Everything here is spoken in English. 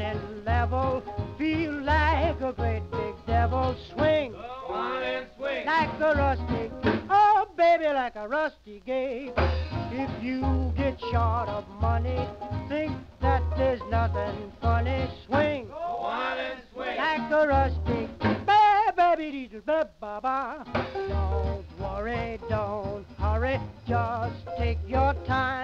And level. Feel like a great big devil. Swing. Go on and swing. Like a rusty, oh baby, like a rusty gate. If you get short of money, think that there's nothing funny. Swing. Go on and swing. Like a rusty, baby, dee ba ba ba. Don't worry, don't hurry, just take your time.